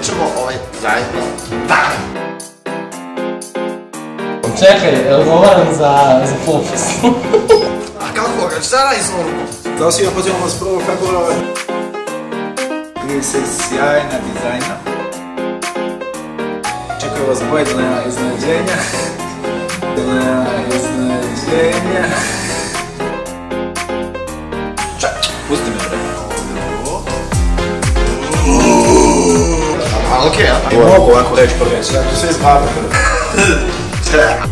pričamo ovaj zajedno dan. Čekaj, jel govorim za, za popis? A kako ga, šta radi s ovom? Da si ja pozivamo vas prvo kako ono- radi. Krije se sjajna dizajna. Čekaju vas bojedna iznadženja. Bojedna iznadženja. Čak, pusti me. Gdzie? Nie mogą akurat de jak Vocês jest bardzo.